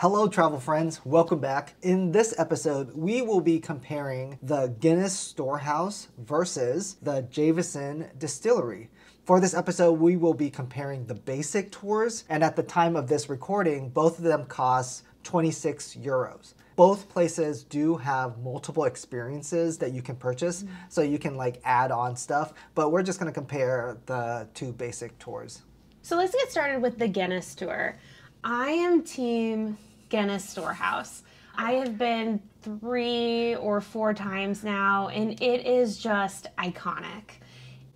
Hello, travel friends. Welcome back. In this episode, we will be comparing the Guinness Storehouse versus the Jameson Distillery. For this episode, we will be comparing the basic tours, and at the time of this recording, both of them cost 26 euros. Both places do have multiple experiences that you can purchase, mm-hmm. so you can like add on stuff, but we're just gonna compare the two basic tours. So let's get started with the Guinness tour. I am team Guinness Storehouse. I have been three or four times now, and it is just iconic.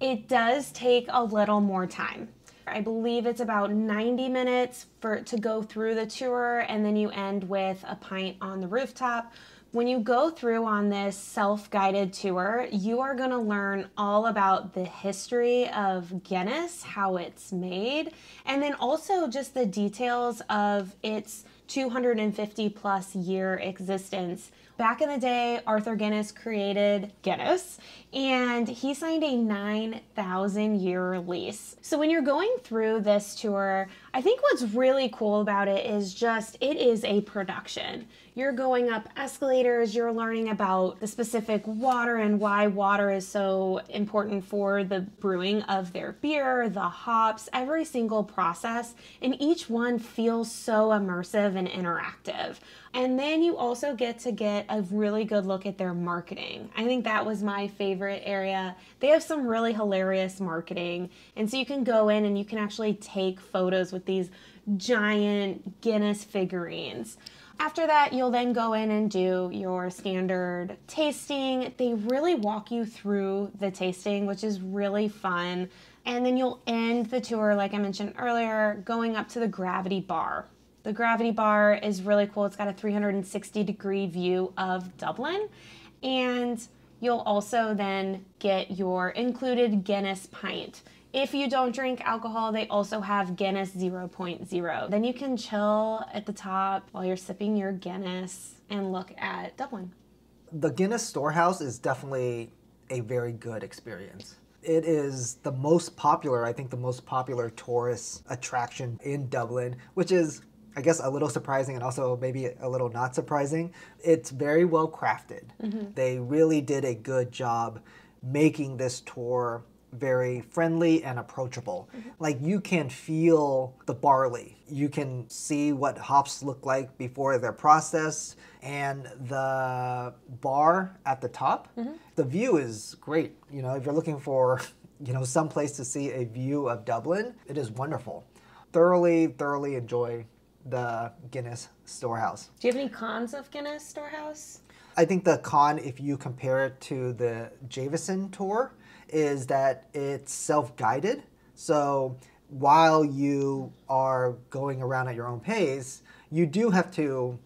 It does take a little more time. I believe it's about 90 minutes for to go through the tour, and then you end with a pint on the rooftop. When you go through on this self guided tour, you are going to learn all about the history of Guinness, how it's made, and then also just the details of its 250 plus year existence. Back in the day, Arthur Guinness created Guinness and he signed a 9,000 year lease. So when you're going through this tour, I think what's really cool about it is just it is a production. You're going up escalators, you're learning about the specific water and why water is so important for the brewing of their beer, the hops, every single process, and each one feels so immersive and interactive. And then you also get to get a really good look at their marketing. I think that was my favorite area. They have some really hilarious marketing. And so you can go in and you can actually take photos with these giant Guinness figurines. After that, you'll then go in and do your standard tasting. They really walk you through the tasting, which is really fun. And then you'll end the tour, like I mentioned earlier, going up to the gravity bar. The gravity bar is really cool. It's got a 360 degree view of Dublin. And you'll also then get your included Guinness pint. If you don't drink alcohol, they also have Guinness 0.0. Then you can chill at the top while you're sipping your Guinness and look at Dublin. The Guinness Storehouse is definitely a very good experience. It is the most popular, I think, the most popular tourist attraction in Dublin, which is I guess a little surprising and also maybe a little not surprising. It's very well crafted. Mm-hmm. They really did a good job making this tour very friendly and approachable. Mm-hmm. Like you can feel the barley. You can see what hops look like before they're processed and the bar at the top. Mm-hmm. The view is great. You know, if you're looking for, you know, some place to see a view of Dublin, it is wonderful. Thoroughly, thoroughly enjoy the Guinness Storehouse. Do you have any cons of Guinness Storehouse? I think the con, if you compare it to the Jameson tour, is that it's self-guided. So while you are going around at your own pace, you do have to,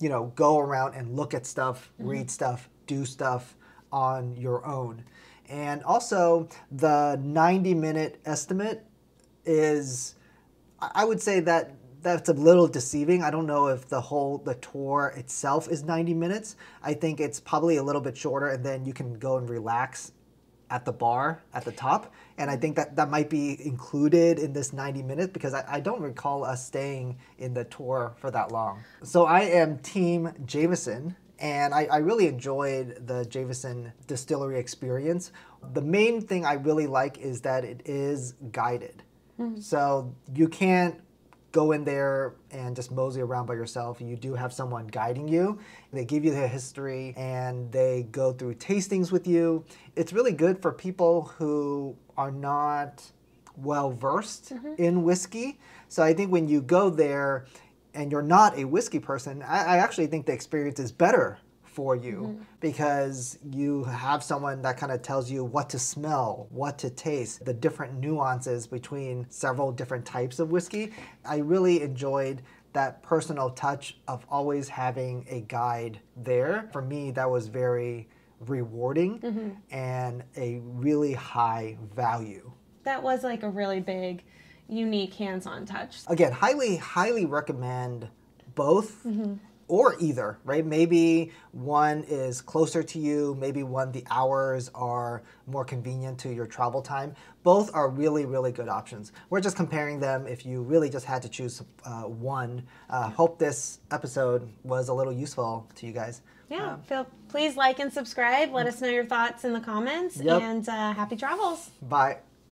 you know, go around and look at stuff, mm-hmm. read stuff, do stuff on your own. And also, the 90 minute estimate is, I would say that that's a little deceiving. I don't know if the whole the tour itself is 90 minutes. I think it's probably a little bit shorter and then you can go and relax at the bar at the top. And I think that that might be included in this 90 minutes because I, I don't recall us staying in the tour for that long. So I am team Jameson and I, I, really enjoyed the Jameson distillery experience. The main thing I really like is that it is guided. Mm-hmm. So you can't go in there and just mosey around by yourself. You do have someone guiding you. They give you the history and they go through tastings with you. It's really good for people who are not well versed mm-hmm. in whiskey. So I think when you go there and you're not a whiskey person, I, I actually think the experience is better for you mm-hmm. because you have someone that kind of tells you what to smell, what to taste, the different nuances between several different types of whiskey. I really enjoyed that personal touch of always having a guide there. For me, that was very rewarding mm-hmm. and a really high value. That was like a really big, unique hands on touch. Again, highly, highly recommend both. Mm-hmm or either, right? Maybe one is closer to you, maybe one the hours are more convenient to your travel time. Both are really, really good options. We're just comparing them if you really just had to choose uh, one. Uh, hope this episode was a little useful to you guys. Yeah, feel, please like and subscribe. Let us know your thoughts in the comments, Yep. and uh, happy travels. Bye.